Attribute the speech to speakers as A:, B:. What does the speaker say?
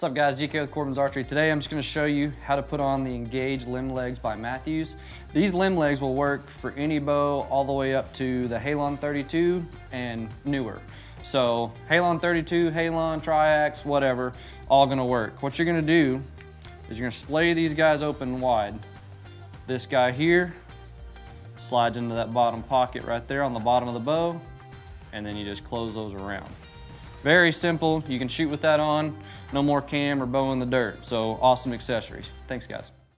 A: What's up guys, GK with Korbin's Archery. Today I'm just gonna show you how to put on the Engage limb legs by Mathews. These limb legs will work for any bow all the way up to the Halon 32 and newer. So Halon 32, Halon, Triax, whatever, all gonna work. What you're gonna do is you're gonna splay these guys open wide. This guy here slides into that bottom pocket right there on the bottom of the bow, and then you just close those around. Very simple. You can shoot with that on. No more cam or bow in the dirt. So awesome accessories. Thanks guys.